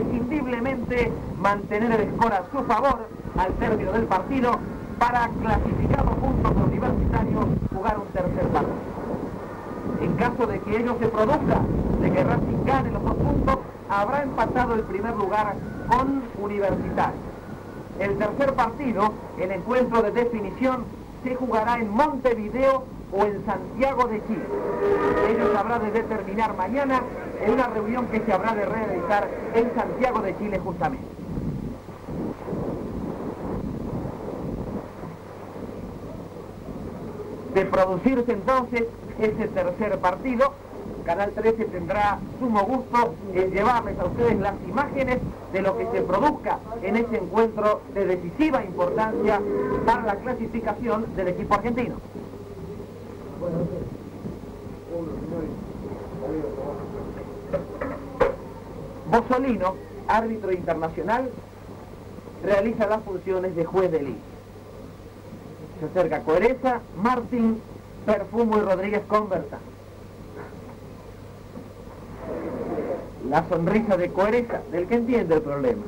imprescindiblemente mantener el score a su favor al término del partido para clasificado junto con Universitario jugar un tercer partido. En caso de que ello se produzca, de que Racing gane los dos puntos, habrá empatado el primer lugar con Universitario. El tercer partido, el encuentro de definición, se jugará en Montevideo o en Santiago de Chile. Ello se habrá de determinar mañana en una reunión que se habrá de realizar en Santiago de Chile justamente. De producirse entonces ese tercer partido, Canal 13 tendrá sumo gusto en llevarles a ustedes las imágenes de lo que se produzca en ese encuentro de decisiva importancia para la clasificación del equipo argentino. Bossolino, árbitro internacional, realiza las funciones de juez de liga. Se acerca Coereza, Martín, Perfumo y Rodríguez conversa. La sonrisa de Coereza, del que entiende el problema.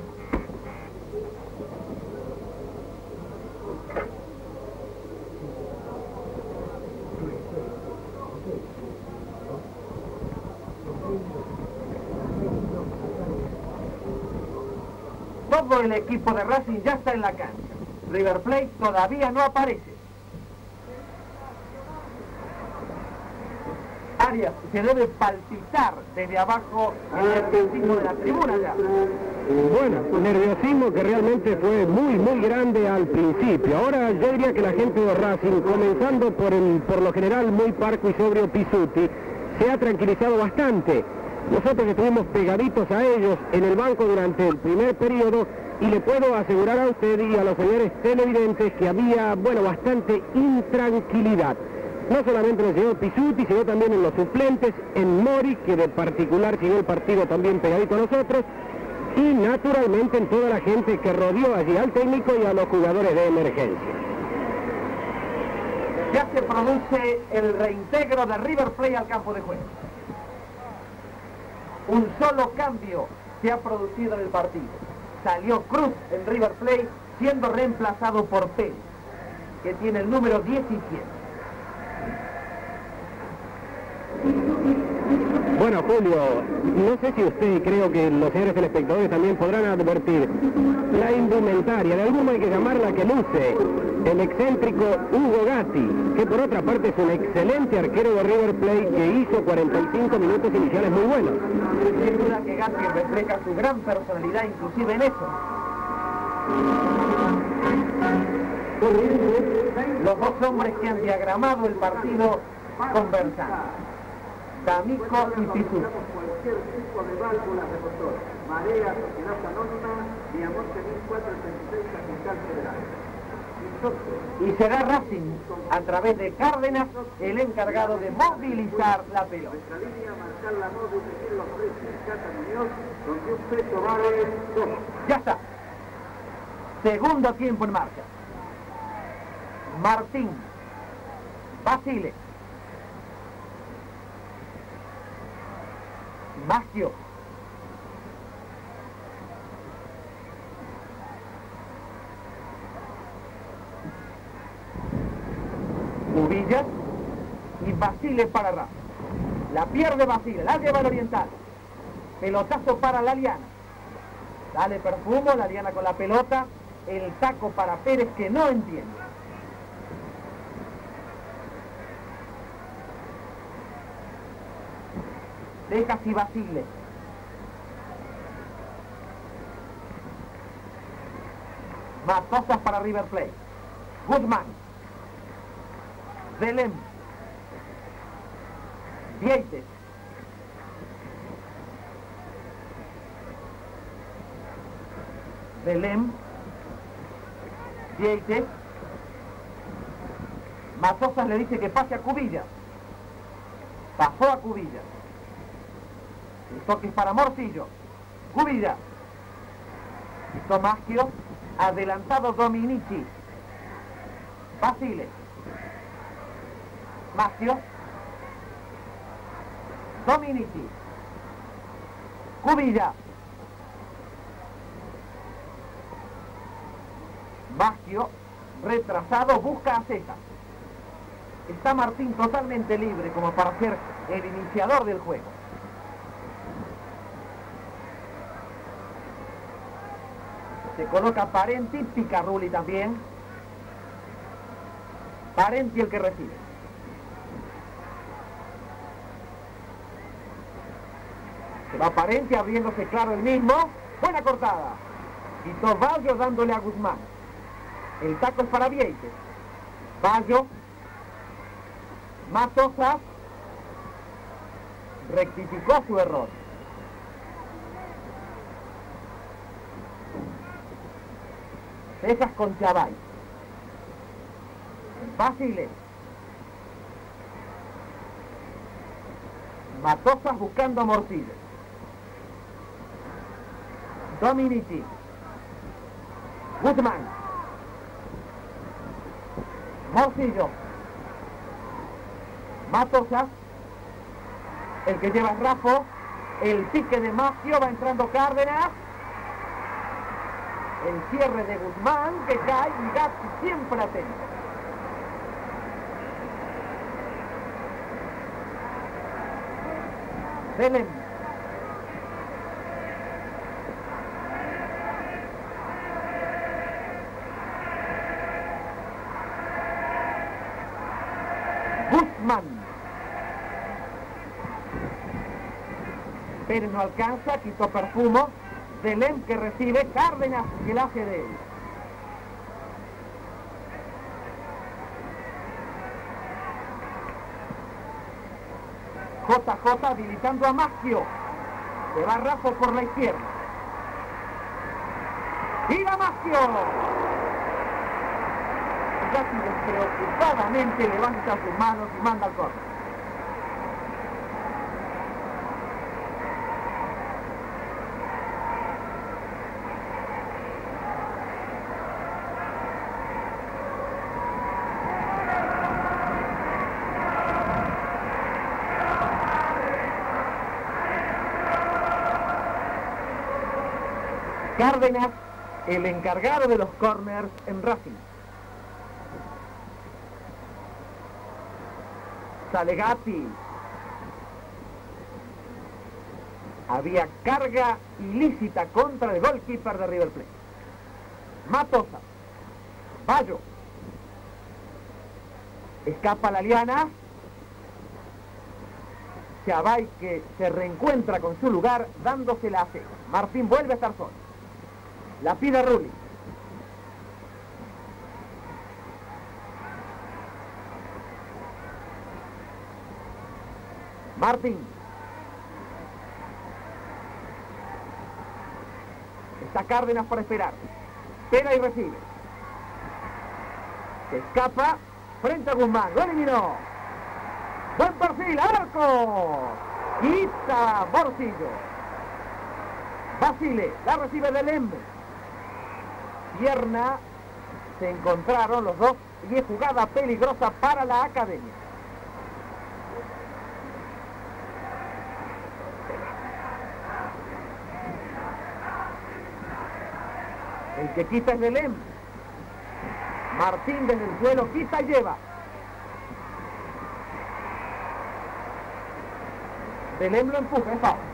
Todo el equipo de Racing ya está en la cancha. River Plate todavía no aparece. Arias se debe palpitar desde abajo el nerviosismo de la tribuna ya. Bueno, nerviosismo que realmente fue muy, muy grande al principio. Ahora yo diría que la gente de Racing, comenzando por el, por lo general muy parco y sobrio Pisuti, se ha tranquilizado bastante. Nosotros estuvimos pegaditos a ellos en el banco durante el primer periodo y le puedo asegurar a usted y a los señores televidentes que había, bueno, bastante intranquilidad. No solamente en el señor Pisuti, sino también en los suplentes, en Mori, que de particular siguió el partido también pegadito a nosotros, y naturalmente en toda la gente que rodeó allí al técnico y a los jugadores de emergencia. Ya se produce el reintegro de River Plate al campo de juego. Un solo cambio se ha producido en el partido. Salió Cruz en River Plate siendo reemplazado por Pérez, que tiene el número 17. Bueno, Julio, no sé si usted creo que los señores telespectadores también podrán advertir la indumentaria, de alguna hay que llamarla que luce, el excéntrico Hugo Gatti, que por otra parte es un excelente arquero de River Plate que hizo 45 minutos iniciales muy buenos. Sin duda que Gatti refleja su gran personalidad inclusive en eso. Los dos hombres que han diagramado el partido conversando. D'Amico y Pitu. cualquier tipo de válvula remotor, Marea, Sociedad Anónima, Viamonte 1436, Capital Federal. Y será Racing, a través de Cárdenas, el encargado de movilizar la pelota. Nuestra línea, marcar la móvil de los precios, Cata Muñoz, donde un peso vale dos. Ya está. Segundo tiempo en marcha. Martín. Basile. Maggio. Uvilla y Basile para Rafa. La pierde Basile, la lleva al oriental. Pelotazo para la Liana. Dale perfumo, la Liana con la pelota. El taco para Pérez que no entiende. Deja así Basile. Matosas para River Plate. Guzmán. Belén. Vieites. Belén. Vieites. Matosas le dice que pase a Cubilla. Pasó a Cubilla. El toque es para Morcillo. Gubilla. Tomasquio. Adelantado Dominici. Basile. Macio. Dominici. Cubilla. Macio, retrasado, busca a Ceja. Está Martín totalmente libre como para ser el iniciador del juego. Se coloca Parenti, Picarrulli también. Parenti el que recibe. Se va Parenti abriéndose claro el mismo. Buena cortada. Y Toballo dándole a Guzmán. El taco es para Vieites. Bayo. Matosas. Rectificó su error. César con Chavay. Basile. Matosas buscando a Morcillo. Dominici. Guzmán. Morcillo. Matosas. El que lleva el Rafo. El pique de Macio. Va entrando Cárdenas. El cierre de Guzmán que cae y Gatti siempre atento. Belén. Guzmán. Pérez no alcanza, quitó perfumo. Belén que recibe, Cárdenas que la hace de él. JJ habilitando a Maggio. Se va Rafa por la izquierda. ¡Tira Maggio! Casi despreocupadamente levanta sus manos y manda al corte. Cárdenas, el encargado de los corners en Racing. Sale Gatti. Había carga ilícita contra el goalkeeper de River Plate. Matosa. Bayo. Escapa la liana. Chavay que se reencuentra con su lugar dándose la C. Martín vuelve a estar solo. La pide Rulli. Martín. Está Cárdenas para esperar. Espera y recibe. Se escapa frente a Guzmán. Lo eliminó. Buen perfil. Arco. Quita Morcillo. Basile. La recibe del Lembe. Pierna. Se encontraron los dos y es jugada peligrosa para la academia. El que quita es Belén. Martín desde el suelo quita y lleva. Belén lo empuja, es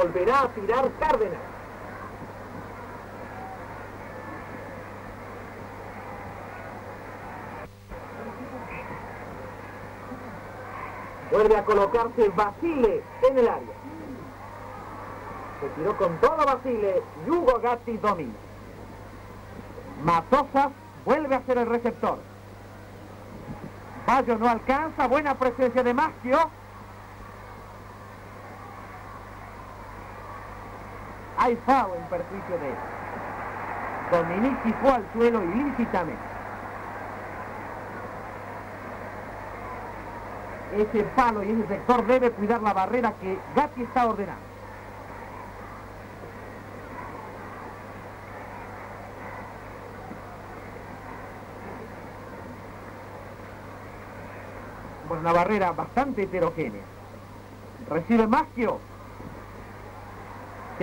Volverá a tirar Cárdenas. Vuelve a colocarse Basile en el área. Se tiró con todo Basile y Hugo Gatti domina. Matosas vuelve a ser el receptor. Bayo no alcanza, buena presencia de Maggio. En perjuicio de él. Dominici fue al suelo ilícitamente. ese palo y ese sector debe cuidar la barrera que Gatti está ordenando. bueno, una barrera bastante heterogénea. Recibe Maschio.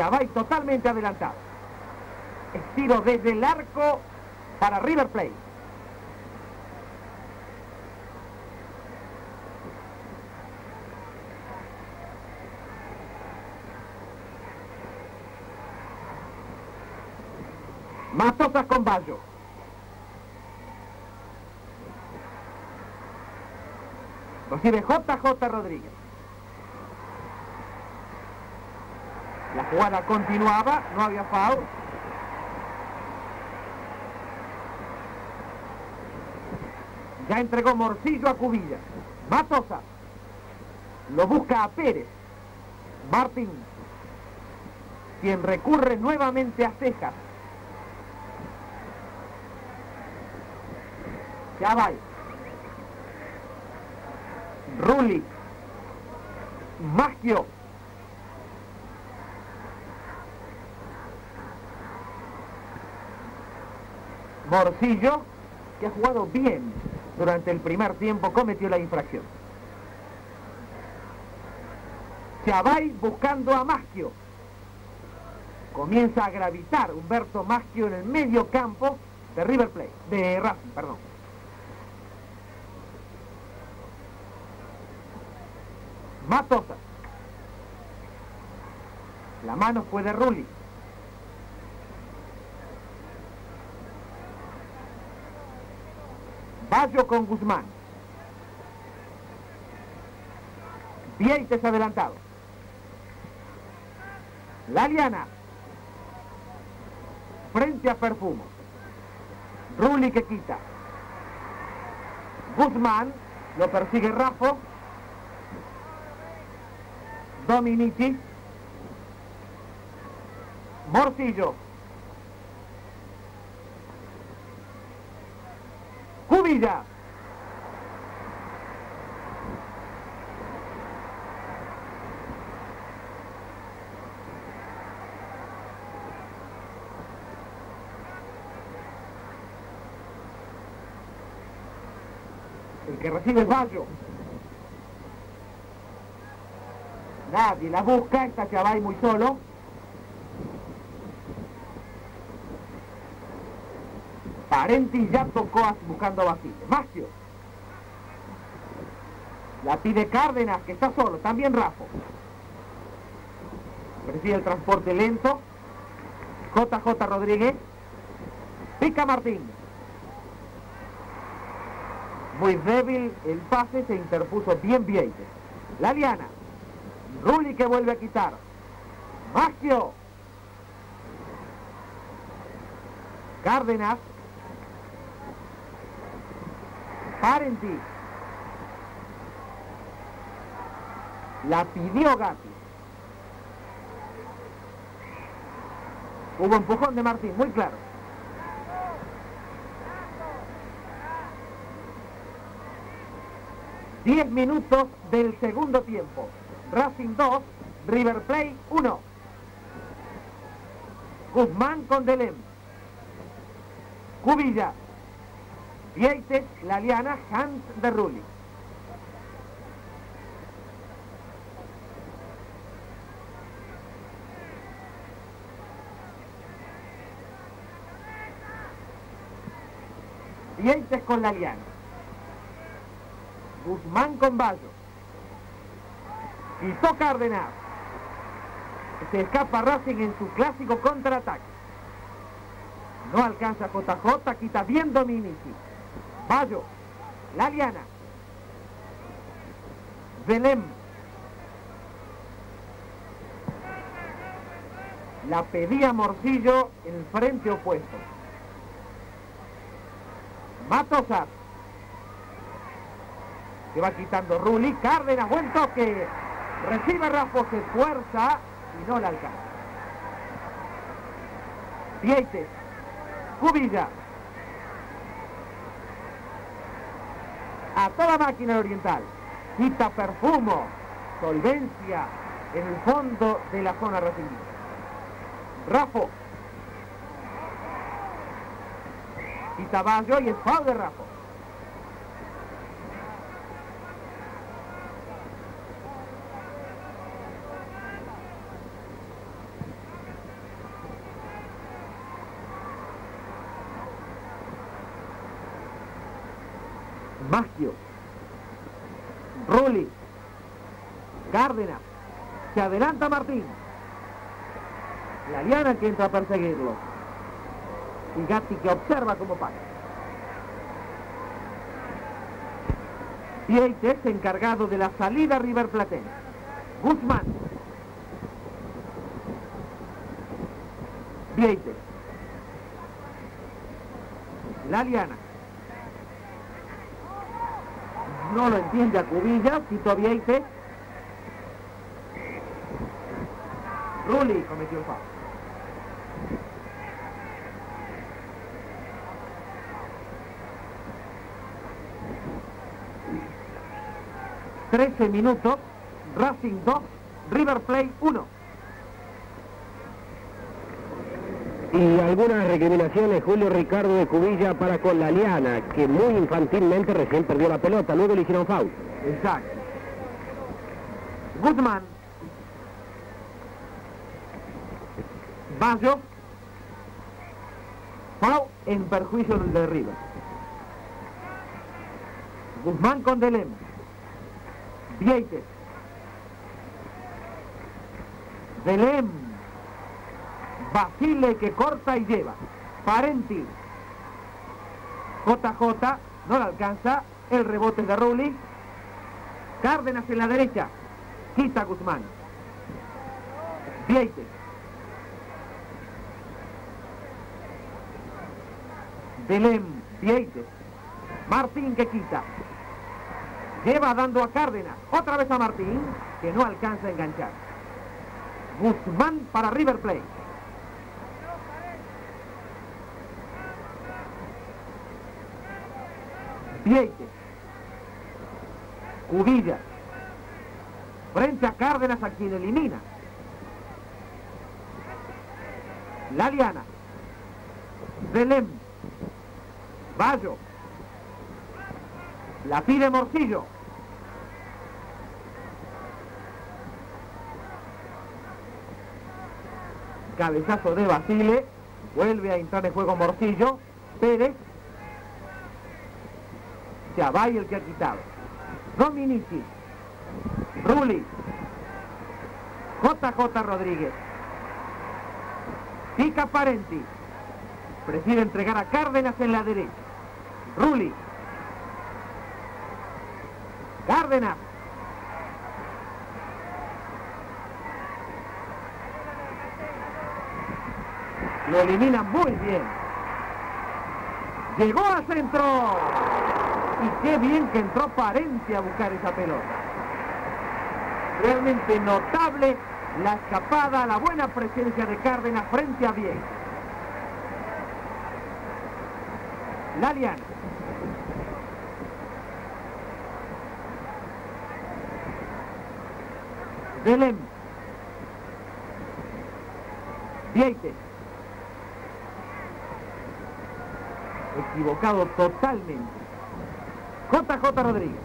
Va totalmente adelantado. Estiro desde el arco para River Plate. Matosas con Bayo. Recibe JJ Rodríguez. Jugada continuaba, no había foul. Ya entregó Morcillo a Cubilla. Matosa. Lo busca a Pérez. Martín. Quien recurre nuevamente a Cejas. Ya va. Rulli. Maggio. Morcillo, que ha jugado bien durante el primer tiempo, cometió la infracción. Chavay buscando a Maschio. Comienza a gravitar Humberto Maschio en el medio campo de River Plate, de Racing, perdón. Matosa. La mano fue de Rulli. Bayo con Guzmán. Vieites adelantado. La Liana. Frente a Perfumo. Rulli que quita. Guzmán. Lo persigue Rafo. Dominici. Morcillo. El que recibe es Bayo. Nadie la busca, está Chavay muy solo. Parenti ya tocó buscando a Basile. Macio. La pide Cárdenas, que está solo. También Rafo. Prefiere el transporte lento. JJ Rodríguez. Pica Martín. Muy débil el pase, se interpuso bien Vieites. La Liana. Rulli que vuelve a quitar. Maggio. Cárdenas. Parenti. La pidió Gatti. Hubo empujón de Martín, muy claro. Diez minutos del segundo tiempo. Racing 2, River Plate 1. Guzmán con Delem. Cubilla. Vieites, Laliana, Hans de Rulli. Vieites con Laliana. Guzmán con Bayo. Quitó Cárdenas. Se escapa Racing en su clásico contraataque. No alcanza JJ, quita bien Dominici. Bayo, Laliana. Belém. La pedía Morcillo en el frente opuesto. Matosat. Se va quitando Rulli. Cárdenas, buen toque. Recibe Rafa, se fuerza y no la alcanza. Vieites, Cubilla. a toda máquina oriental. Quita perfumo, solvencia en el fondo de la zona recibida. Rafo. Quita Bayo y el de Rafo. Magia. Que entra a perseguirlo. Y Gatti que observa cómo pasa. Vieites encargado de la salida River Platense. Guzmán. Vieites. La Liana. No lo entiende a Cubilla, Tito Vieites. Rulli cometió el foul. Trece minutos, Racing 2, River Plate 1. Y algunas recriminaciones, Julio Ricardo de Cubilla para con la Liana, que muy infantilmente recién perdió la pelota, luego le hicieron foul. Exacto. Guzmán. Bayo. Foul en perjuicio del de River. Guzmán con Delem. Vieites. Delem. Basile que corta y lleva. Parenti. JJ. No le alcanza. El rebote de Rulli. Cárdenas en la derecha. Quita Guzmán. Vieites. Belém, Vieites. Martín que quita. Lleva dando a Cárdenas. Otra vez a Martín, que no alcanza a enganchar. Guzmán para River Plate. Vieites. Cubilla. Frente a Cárdenas a quien elimina. La Liana. Belém. Bayo. La pide Morcillo. Cabezazo de Basile. Vuelve a entrar en juego Morcillo. Pérez. Chavay el que ha quitado. Dominici. Rulli. JJ Rodríguez. Pica Parenti. Prefiere entregar a Cárdenas en la derecha. Rulli. Cárdenas. Lo elimina muy bien. Llegó al centro. Y qué bien que entró Parenti a buscar esa pelota. Realmente notable la escapada, la buena presencia de Cárdenas frente a bien. La Liana. Belém. Vieites. Equivocado totalmente. JJ Rodríguez.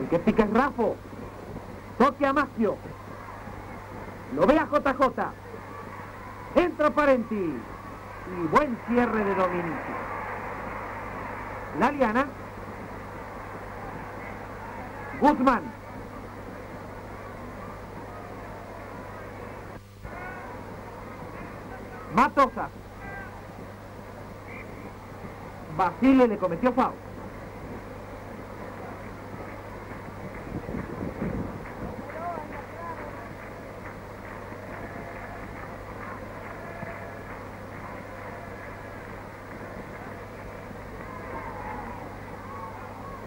El que pica es Rafo. Toque a Maggio. Lo ve a JJ. Entra Parenti. Y buen cierre de Dominici. La Liana. Guzmán. Matosas. Basile le cometió foul.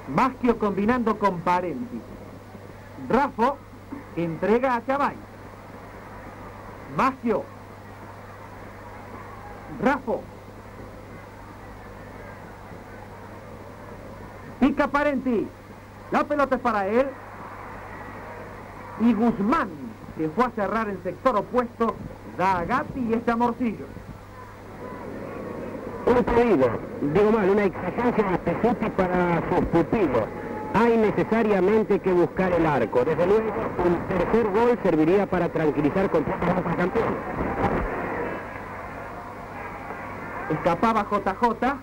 Maschio combinando con Parenti. Rafo entrega a Chavay. Maschio. Rafo. Pica Parenti. La pelota es para él. Y Guzmán, que fue a cerrar en sector opuesto, da a Gatti y este a Morcillo. Un pedido, digo mal, una exigencia Pesuti para sus pupilos. Hay necesariamente que buscar el arco. Desde luego, un tercer gol serviría para tranquilizar completamente al campeón. Escapaba JJ,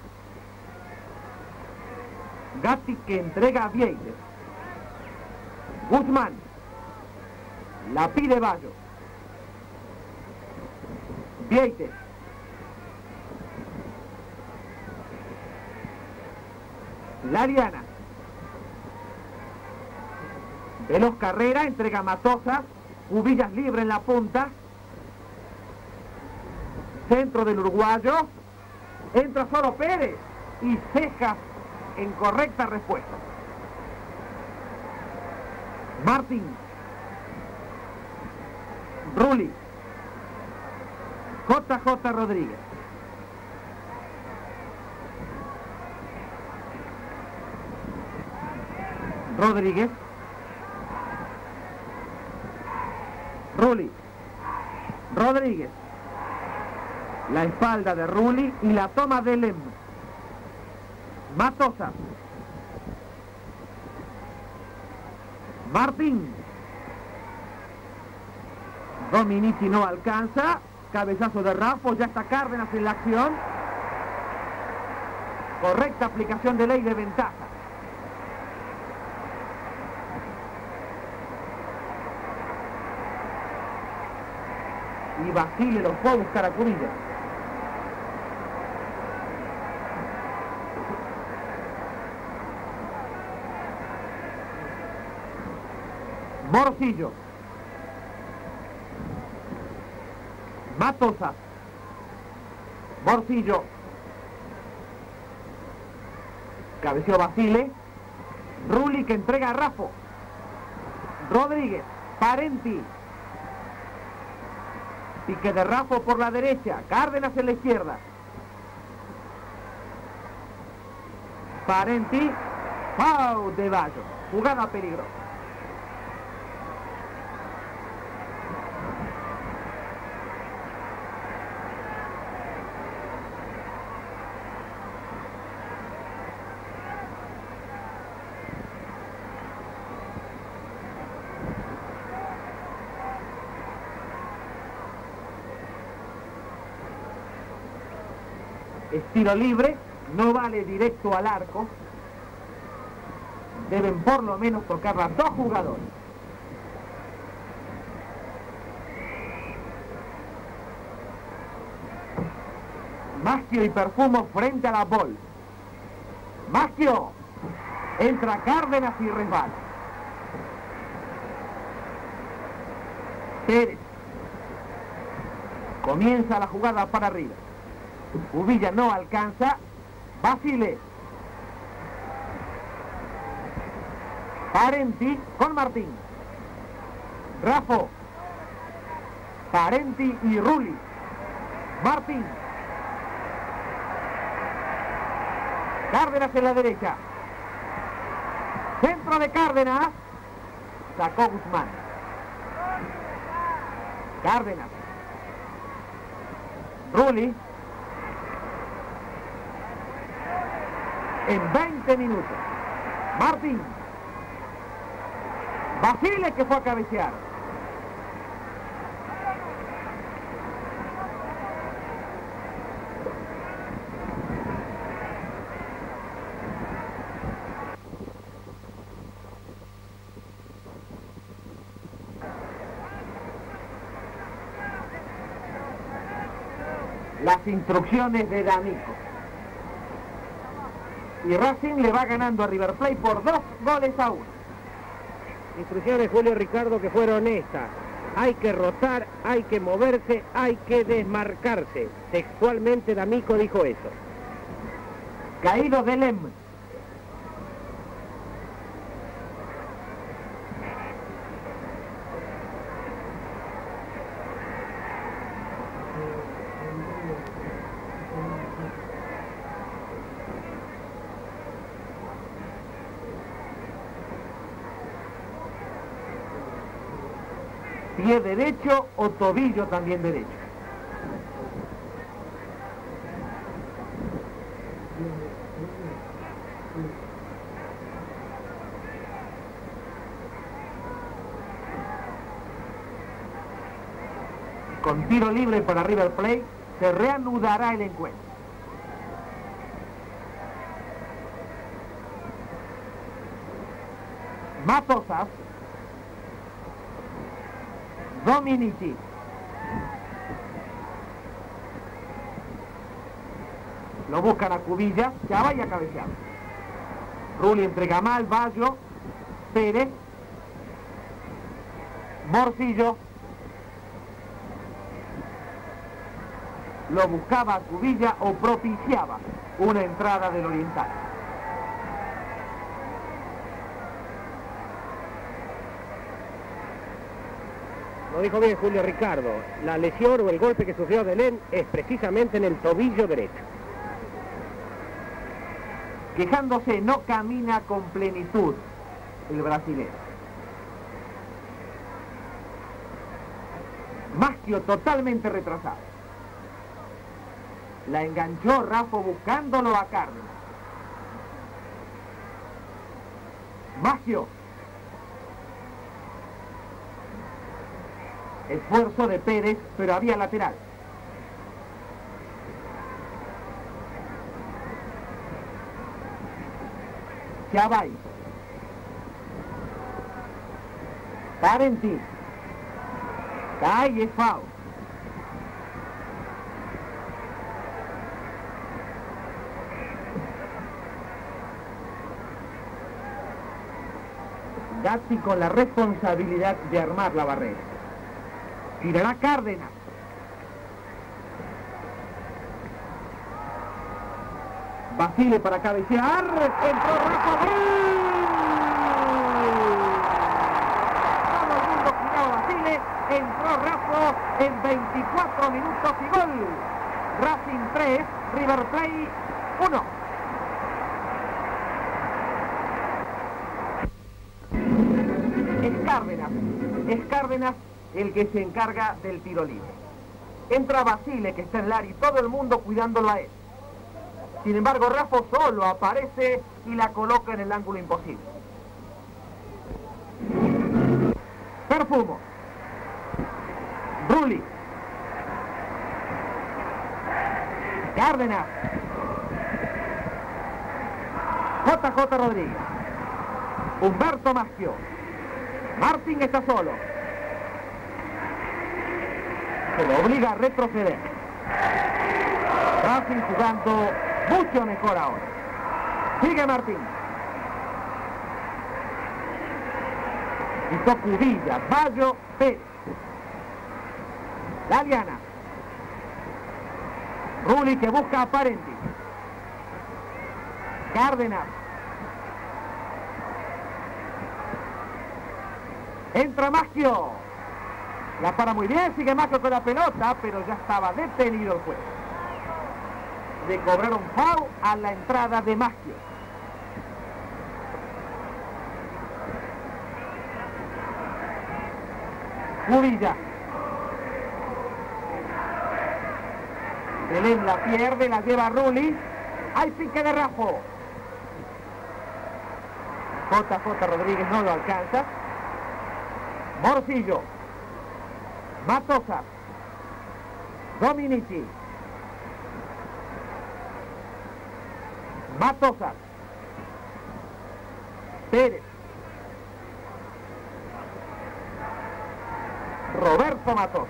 Gatti que entrega a Vieites. Guzmán. La pide Bayo. Lariana. Veloz Carrera entrega a Matosa. Cubillas libre en la punta. Centro del uruguayo. Entra solo Pérez. Y Cejas en correcta respuesta. Martín. Rulli. JJ Rodríguez. Rodríguez. Rulli. Rodríguez. La espalda de Rulli y la toma de Lem. Matosa. Martín. Dominici no alcanza. Cabezazo de Rafo. Ya está Cárdenas en la acción. Correcta aplicación de ley de ventaja. Y Basile los fue buscar a. Morcillo. Matosa. Morcillo. Cabeció Basile. Rulli que entrega a Rafo. Rodríguez. Parenti. Pique de Rafo por la derecha. Cárdenas en la izquierda. Parenti. Pau de Bayo. Jugada peligrosa. Estilo libre, no vale directo al arco. Deben por lo menos tocar las dos jugadores. Maschio y Perfumo frente a la bol. Maschio. Entra Cárdenas y resbala. Pérez. Comienza la jugada para arriba. Uvilla no alcanza. Basile. Parenti con Martín. Rafo. Parenti y Rulli. Martín. Cárdenas en la derecha. Centro de Cárdenas. Sacó Guzmán. Cárdenas. Rulli. En 20 minutos. Martín. Basile que fue a cabecear. Las instrucciones de D'Amico. Y Racing le va ganando a River Plate por dos goles a uno. Instrucciones, Julio Ricardo, que fueron estas. Hay que rotar, hay que moverse, hay que desmarcarse. Textualmente D'Amico dijo eso. Caído de Lem. Derecho o tobillo también derecho. Con tiro libre para River Plate se reanudará el encuentro. Matosas. Dominici. Lo buscan a Cubilla, ya vaya a cabecear. Rulli entrega mal, Bayo, Pérez, Morcillo. Lo buscaba a Cubilla o propiciaba una entrada del Oriental. Lo dijo bien Julio Ricardo, la lesión o el golpe que sufrió Belén es precisamente en el tobillo derecho. Quejándose, no camina con plenitud el brasileño. Maschio totalmente retrasado. La enganchó Rafa buscándolo a Cárdenas. Maggio. Esfuerzo de Pérez, pero había lateral. Chavay. Parenti. Calle foul. Gatti con la responsabilidad de armar la barrera. Tirará Cárdenas. Basile para cabecear. Entró Rafa. Todo el mundo cuidado Basile. Entró Rafa en 24 minutos y gol. Racing 3, River Plate 1. Es Cárdenas. Es Cárdenas el que se encarga del tiro libre. Entra Basile, que está en el área, y todo el mundo cuidándolo a él. Sin embargo, Rafa solo aparece y la coloca en el ángulo imposible. Perfumo. Rulli. Cárdenas. JJ Rodríguez. Humberto Maschio. Martín está solo. Se lo obliga a retroceder. Racing jugando mucho mejor ahora. Sigue Martín. Quitó Cudilla, Bayo, Pérez. Laliana. Rulli que busca a Parenti. Cárdenas. Entra Maschio. La para muy bien, sigue Maschio con la pelota, pero ya estaba detenido el juez. Le cobraron foul a la entrada de Maschio. Murilla. Belén la pierde, la lleva Rulli. Hay pique de Rafo. JJ Rodríguez no lo alcanza. Morcillo. Matosa. Dominici. Matosa. Pérez. Roberto Matosa.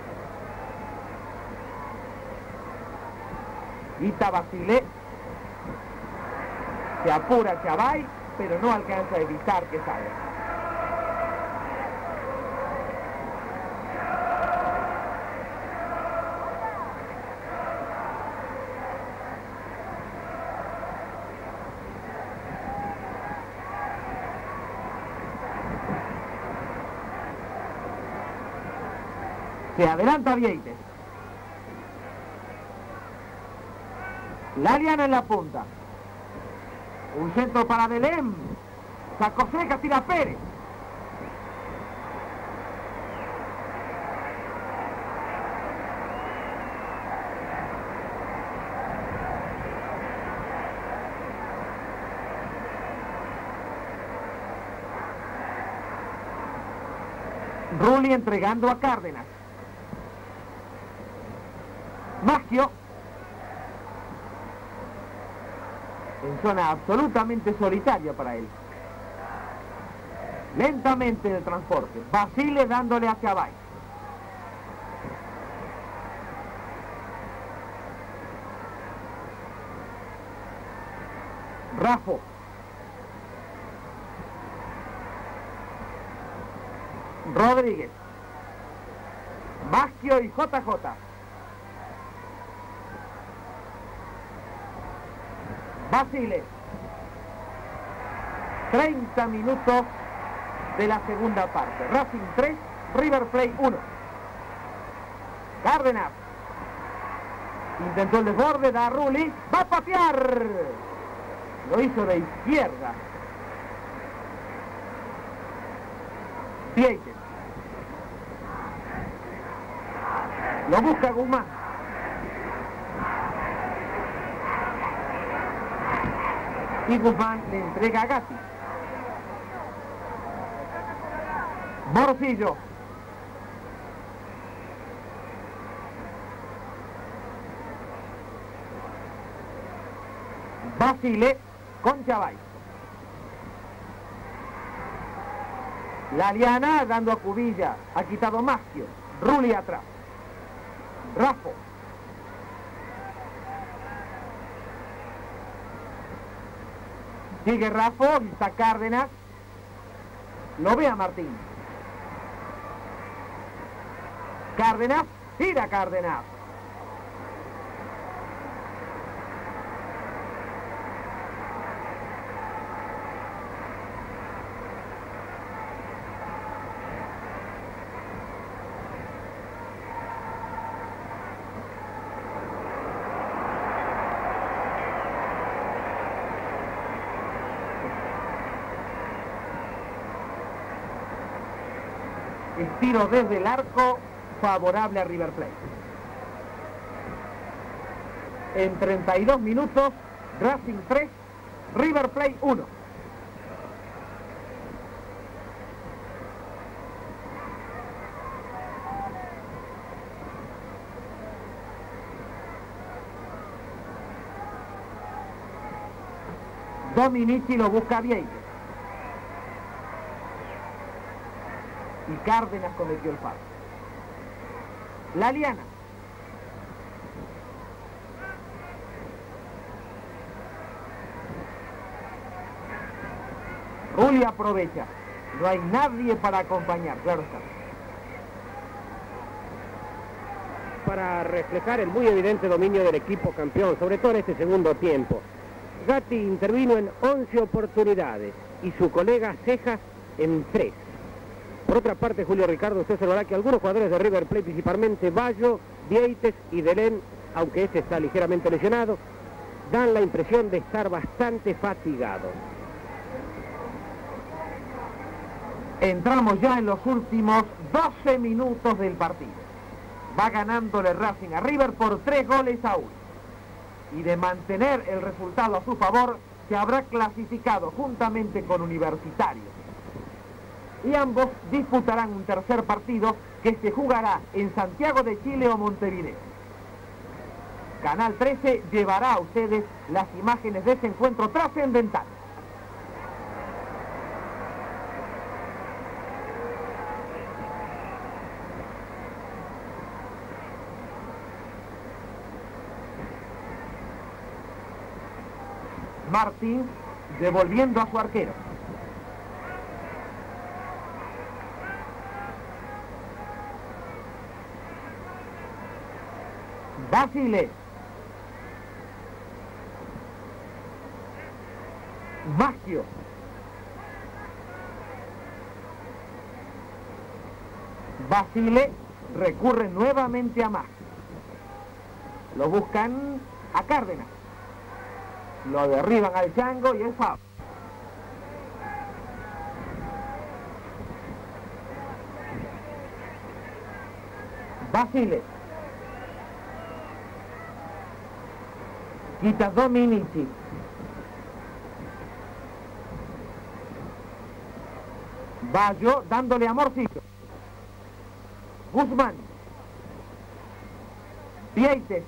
Ita Basile. Se apura Chavay, pero no alcanza a evitar que salga. Se adelanta Vieites. Laliana en la punta. Un centro para Belén. Sacó seca, tira Pérez. Rulli entregando a Cárdenas. En zona absolutamente solitaria para él. Lentamente el transporte. Basile dándole hacia abajo. Rafo. Rodríguez. Basquio y JJ. Basile. 30 minutos de la segunda parte. Racing 3, River Plate 1. Cárdenas. Intentó el desborde, da Rulli. Va a patear. Lo hizo de izquierda. Vieques. Lo busca Guzmán. Y Guzmán le entrega a Gatti. Morcillo. Basile con Chavay. La Liana dando a Cubilla. Ha quitado Maschio. Rulli atrás. Rafo. Sigue Rafo, está Cárdenas. Lo ve a Martín. Cárdenas, tira Cárdenas. Tiro desde el arco favorable a River Plate. En 32 minutos, Racing 3, River Plate 1. Dominici lo busca bien. y Cárdenas cometió el fallo. La Liana. Rulli aprovecha. No hay nadie para acompañar, claro está. Para reflejar el muy evidente dominio del equipo campeón, sobre todo en este segundo tiempo. Gatti intervino en 11 oportunidades y su colega Cejas en 3. Por otra parte, Julio Ricardo, usted observará que algunos jugadores de River Plate, principalmente Bayo, Vieites y Delén, aunque este está ligeramente lesionado, dan la impresión de estar bastante fatigados. Entramos ya en los últimos 12 minutos del partido. Va ganándole Racing a River por 3 goles a 1. Y de mantener el resultado a su favor, se habrá clasificado juntamente con Universitario y ambos disputarán un tercer partido que se jugará en Santiago de Chile o Montevideo. Canal 13 llevará a ustedes las imágenes de ese encuentro trascendental. Martín devolviendo a su arquero. Basile. Maschio. Basile recurre nuevamente a Maschio. Lo buscan a Cárdenas. Lo derriban al chango y es Fab. Basile. Quita Dominici. Bayo dándole amorcito. Guzmán. Vieites.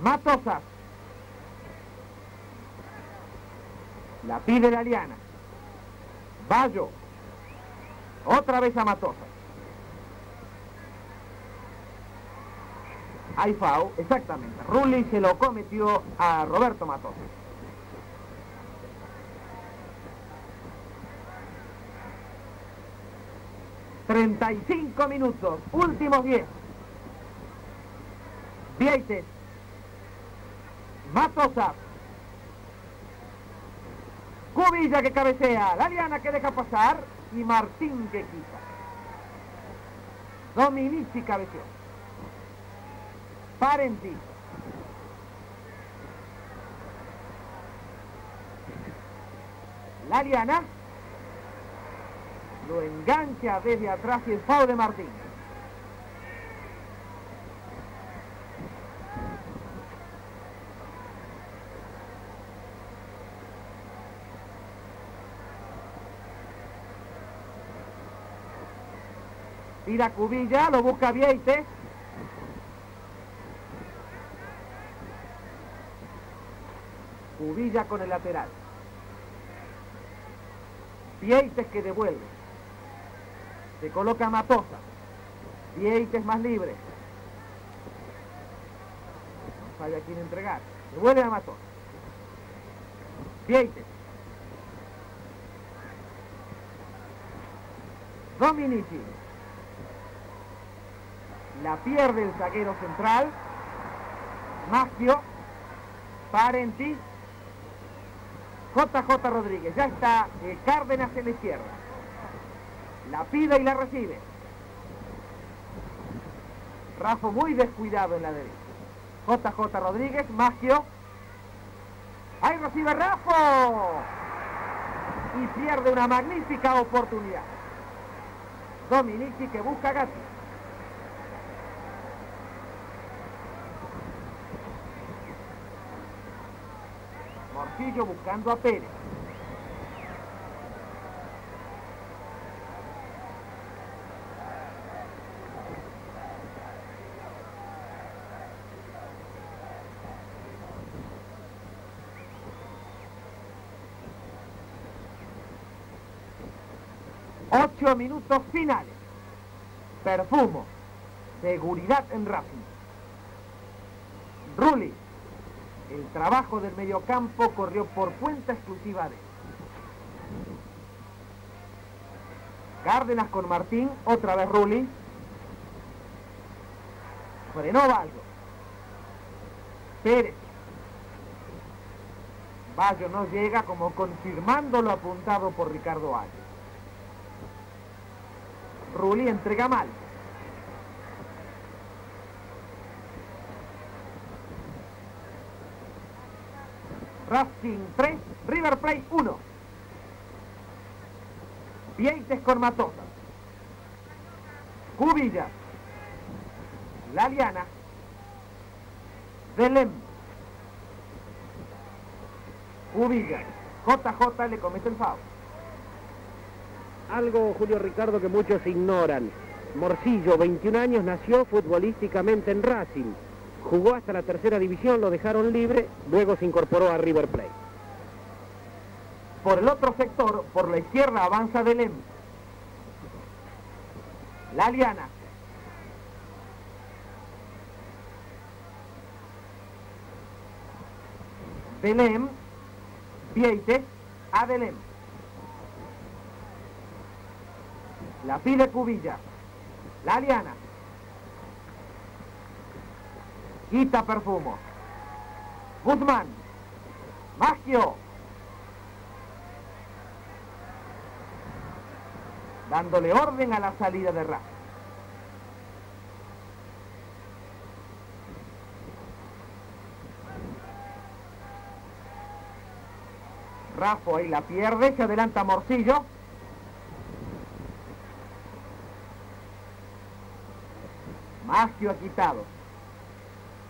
Matosas. La pide la Liana. Bayo. Otra vez a Matosa. Hay FAO, exactamente. Rulli se lo cometió a Roberto Matosa. ...35 minutos... ...últimos 10... Vieites... Matosa... Cubilla que cabecea... ...la Liana que deja pasar... ...y Martín que quita... Dominici cabeceó... Parenti... La Liana... Lo engancha desde atrás y el foul de Martín. Tira Cubilla, lo busca Vieites. Cubilla con el lateral. Vieites que devuelve. Se coloca Matosa. Vieites más libre. No sabe a quién entregar. Devuelve a Matosa. Vieites. Dominici. La pierde el zaguero central. Maggio. Parenti. JJ Rodríguez. Ya está eh, Cárdenas en la izquierda. La pide y la recibe. Rafa muy descuidado en la derecha. JJ Rodríguez, Maggio. Ahí recibe Rafa. Y pierde una magnífica oportunidad. Dominici que busca Gatti. Buscando a Pérez. Ocho minutos finales. Perfumo. Seguridad en Racing. Rulli. El trabajo del mediocampo corrió por cuenta exclusiva de él. Cárdenas con Martín, otra vez Rulli. Frenó Bayo. Pérez. Bayo no llega como confirmando lo apuntado por Ricardo Alves. Rulli entrega mal. Racing 3, River Plate 1. Vieites con Matosa. Cubilla. Laliana. Belém. Cubilla. JJ le comete el foul. Algo, Julio Ricardo, que muchos ignoran. Morcillo, 21 años, nació futbolísticamente en Racing. Jugó hasta la tercera división, lo dejaron libre, luego se incorporó a River Plate. Por el otro sector, por la izquierda, avanza Belém. La Liana. Belém, Vieites, a Belém. La pide Cubilla. La Liana. Quita Perfumo. Guzmán. Maggio. Dándole orden a la salida de Rafa. Rafa ahí la pierde, se adelanta Morcillo. Maggio ha quitado.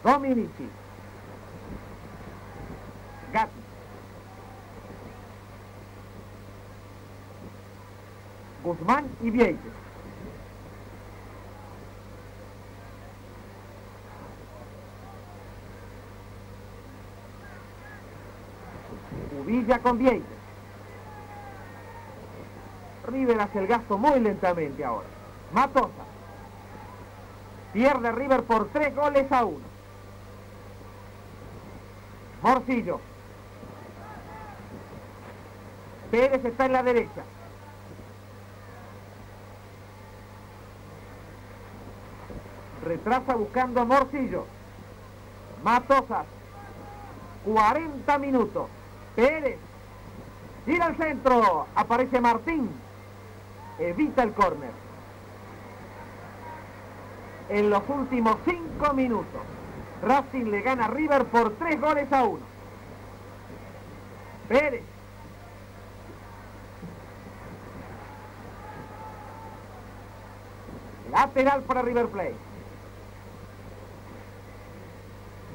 Dominici. Gatti. Guzmán y Vieites. Uvilla con Vieites. River hace el gasto muy lentamente ahora. Matosa. Pierde River por tres goles a uno. Morcillo. Pérez está en la derecha. Retrasa buscando a Morcillo. Matosas. 40 minutos. Pérez. Gira al centro. Aparece Martín. Evita el córner. En los últimos 5 minutos. Racing le gana River por 3 goles a 1. Pérez. Lateral para River Plate.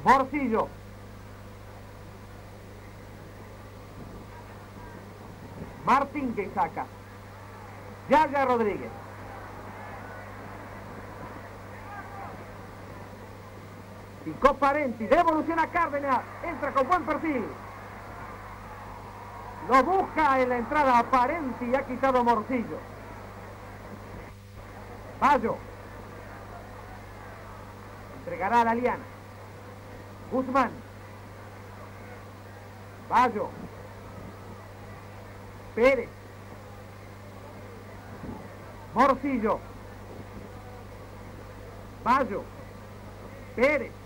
Morcillo. Martín que saca. Yaya Rodríguez. Picó Parenti, devoluciona Cárdenas, entra con buen perfil. Lo busca en la entrada a Parenti y ha quitado Morcillo. Bayo. Entregará a la Liana. Guzmán. Bayo. Pérez. Morcillo. Bayo. Pérez.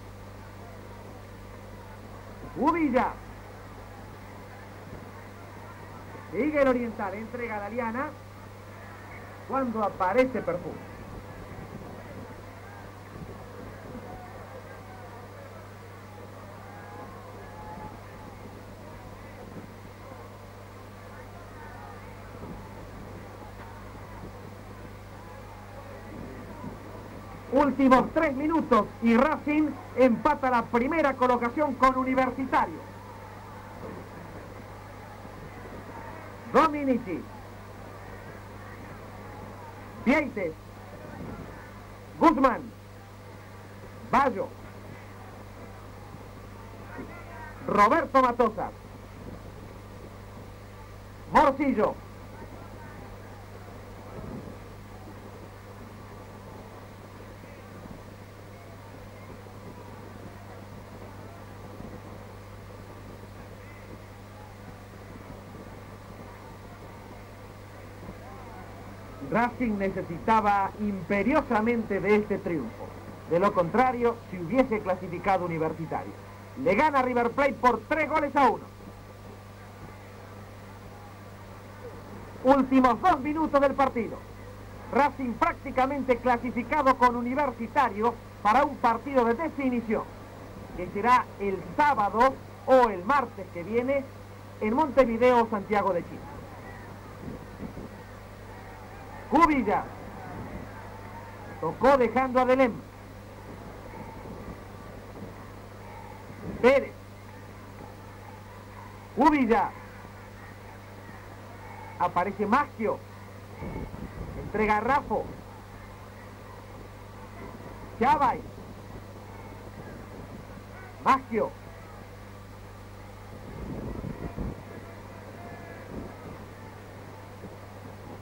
Ubilla. Sigue el oriental, entrega a la Liana. Cuando aparece Perfume. Últimos tres minutos y Racing empata la primera colocación con Universitario. Dominici. Vieites. Guzmán. Bayo. Roberto Matosa. Morcillo. Racing necesitaba imperiosamente de este triunfo. De lo contrario, si hubiese clasificado Universitario. Le gana River Plate por tres goles a uno. Últimos dos minutos del partido. Racing prácticamente clasificado con Universitario para un partido de definición, que será el sábado o el martes que viene en Montevideo, Santiago de Chile. Cubilla. Tocó dejando a Delem. Pérez. Cubilla. Aparece Maggio. Entrega a Rafo. Maggio.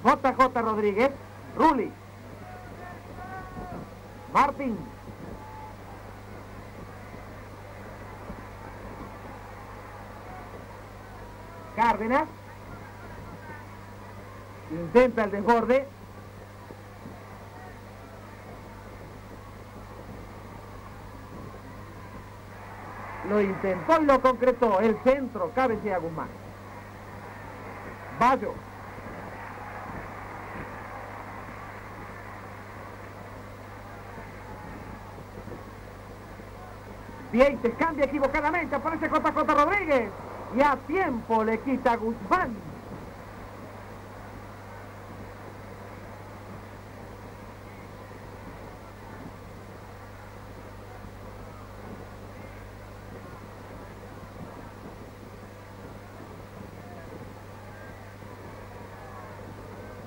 JJ Rodríguez, Ruli, Martín, Cárdenas, intenta el desborde, lo intentó y lo concretó, el centro, cabecea Guzmán. Bayo. Vieites cambia equivocadamente, aparece Cota Rodríguez. Y a tiempo le quita Guzmán.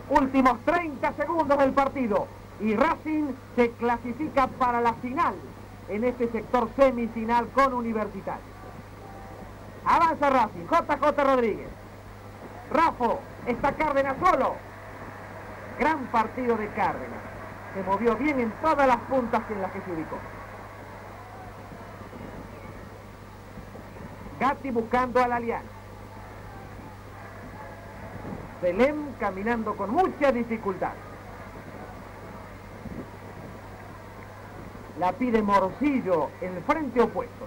Últimos 30 segundos del partido y Racing se clasifica para la final en este sector semifinal con Universitario. Avanza Racing, JJ Rodríguez. Rafo, está Cárdenas solo. Gran partido de Cárdenas. Se movió bien en todas las puntas en las que se ubicó. Gatti buscando a la alianza. Belém caminando con mucha dificultad. La pide Morcillo en el frente opuesto.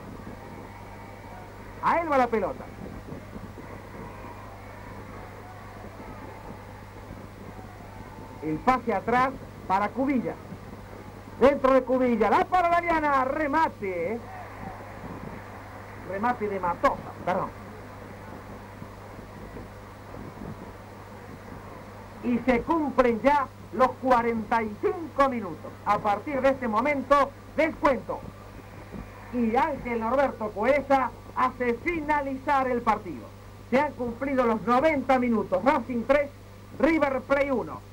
A él va la pelota. El pase atrás para Cubilla. Dentro de Cubilla, la para la Diana, remate. Remate de Matosa, perdón. Y se cumplen ya los 45 minutos. A partir de este momento, descuento. Y Ángel Norberto Coesa hace finalizar el partido. Se han cumplido los 90 minutos. Racing 3, River Play 1.